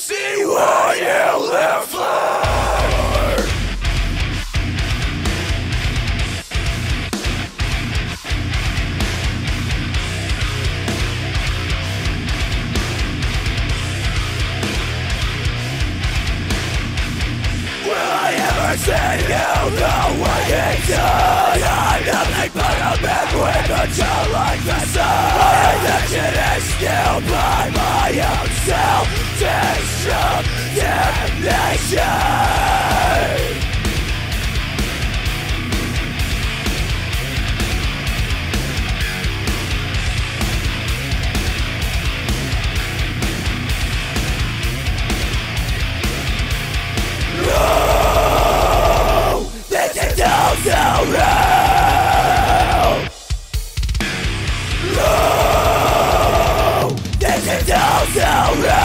see what you live for. Will I ever see you the way it's done? I'm nothing but a man with a child like the sun My addiction is still by my own self-destruction This is real No